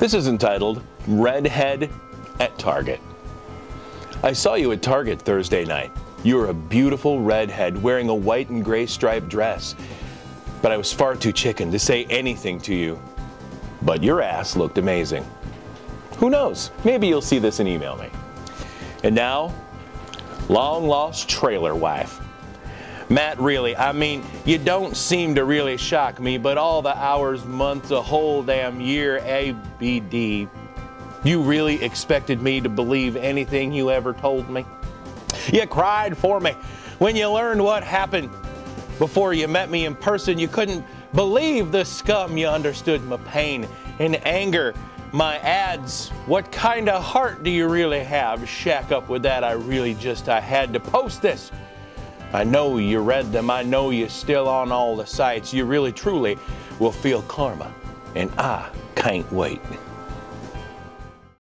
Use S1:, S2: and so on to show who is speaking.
S1: This is entitled Redhead at Target. I saw you at Target Thursday night. You were a beautiful redhead wearing a white and gray striped dress. But I was far too chicken to say anything to you. But your ass looked amazing. Who knows? Maybe you'll see this and email me. And now, long lost trailer wife. Matt, really, I mean, you don't seem to really shock me, but all the hours, months, a whole damn year, ABD, you really expected me to believe anything you ever told me? You cried for me when you learned what happened. Before you met me in person, you couldn't believe the scum. You understood my pain and anger, my ads. What kind of heart do you really have? Shack up with that. I really just, I had to post this. I know you read them. I know you're still on all the sites. You really truly will feel karma. And I can't wait.